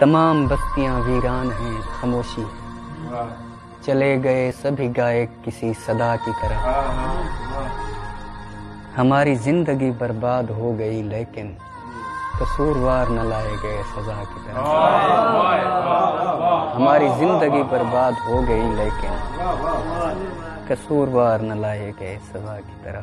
तमाम बस्तियाँ वीरान हैं, खामोशी। चले गए सभी गायक किसी सदा की तरह। हमारी ज़िंदगी बर्बाद हो गई, लेकिन कसूरवार न लाए गए सजा की तरह। हमारी ज़िंदगी बर्बाद हो गई, लेकिन कसूरवार न लाए गए सजा की तरह।